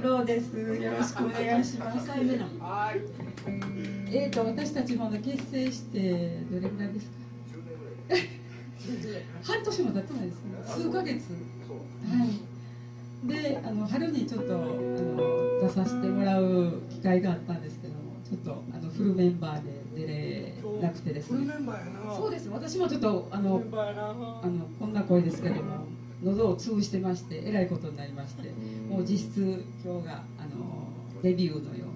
ロです。よろしくお願いします。はいえっと私たちも結成してどれぐらいですか？半年も経ってないですね。数ヶ月。はい。で、あの春にちょっとあの出させてもらう機会があったんですけども、ちょっとあのフルメンバーで出れなくてですね。そうです。私もちょっとあのあのこんな声ですけども。喉を潰してましてえらいことになりましてもう実質今日があのデビューのよう